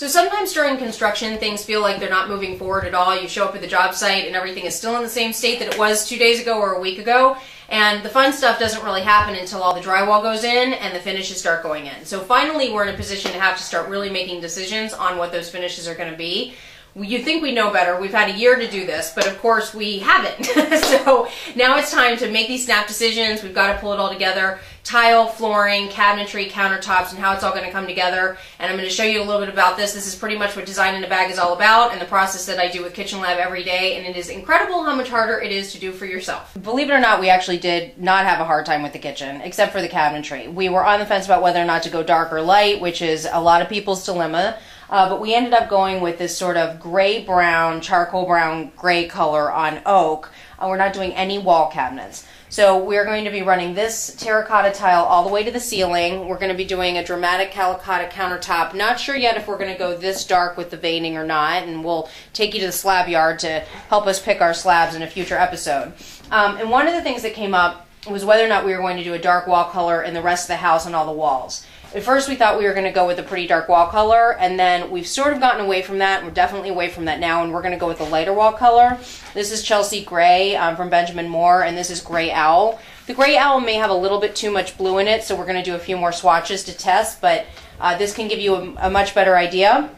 So sometimes during construction, things feel like they're not moving forward at all. You show up at the job site and everything is still in the same state that it was two days ago or a week ago. And the fun stuff doesn't really happen until all the drywall goes in and the finishes start going in. So finally, we're in a position to have to start really making decisions on what those finishes are going to be you think we know better. We've had a year to do this, but of course we haven't. so now it's time to make these snap decisions. We've got to pull it all together. Tile, flooring, cabinetry, countertops, and how it's all going to come together. And I'm going to show you a little bit about this. This is pretty much what Design in a Bag is all about and the process that I do with Kitchen Lab every day. And it is incredible how much harder it is to do for yourself. Believe it or not, we actually did not have a hard time with the kitchen, except for the cabinetry. We were on the fence about whether or not to go dark or light, which is a lot of people's dilemma. Uh, but we ended up going with this sort of gray brown, charcoal brown gray color on oak. Uh, we're not doing any wall cabinets. So we're going to be running this terracotta tile all the way to the ceiling. We're going to be doing a dramatic Calacatta countertop. Not sure yet if we're going to go this dark with the veining or not, and we'll take you to the slab yard to help us pick our slabs in a future episode. Um, and one of the things that came up was whether or not we were going to do a dark wall color in the rest of the house on all the walls. At first, we thought we were going to go with a pretty dark wall color, and then we've sort of gotten away from that. We're definitely away from that now, and we're going to go with a lighter wall color. This is Chelsea Gray um, from Benjamin Moore, and this is Gray Owl. The Gray Owl may have a little bit too much blue in it, so we're going to do a few more swatches to test, but uh, this can give you a, a much better idea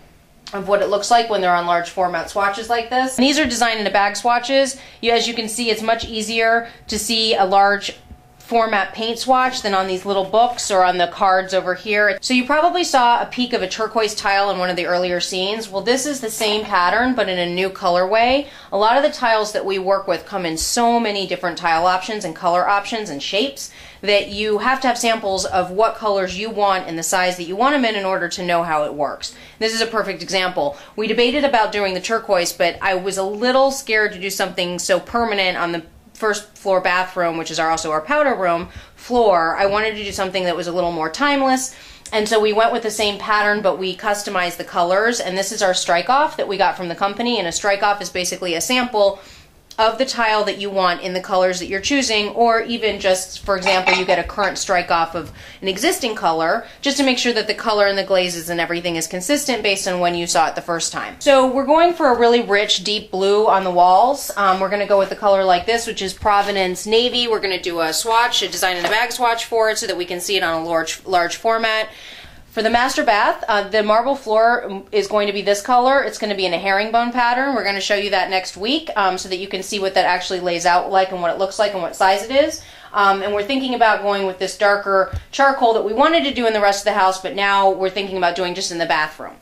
of what it looks like when they're on large format swatches like this. And these are designed in a Bag swatches. You, as you can see, it's much easier to see a large format paint swatch than on these little books or on the cards over here. So you probably saw a peek of a turquoise tile in one of the earlier scenes. Well, this is the same pattern, but in a new colorway. A lot of the tiles that we work with come in so many different tile options and color options and shapes that you have to have samples of what colors you want and the size that you want them in in order to know how it works. This is a perfect example. We debated about doing the turquoise, but I was a little scared to do something so permanent on the first floor bathroom, which is our, also our powder room floor, I wanted to do something that was a little more timeless. And so we went with the same pattern, but we customized the colors. And this is our strike off that we got from the company. And a strike off is basically a sample of the tile that you want in the colors that you're choosing, or even just, for example, you get a current strike off of an existing color, just to make sure that the color and the glazes and everything is consistent based on when you saw it the first time. So we're going for a really rich, deep blue on the walls. Um, we're going to go with a color like this, which is Provenance Navy. We're going to do a swatch, a design in a bag swatch for it so that we can see it on a large, large format. For the master bath, uh, the marble floor is going to be this color. It's going to be in a herringbone pattern. We're going to show you that next week um, so that you can see what that actually lays out like and what it looks like and what size it is. Um, and we're thinking about going with this darker charcoal that we wanted to do in the rest of the house, but now we're thinking about doing just in the bathroom.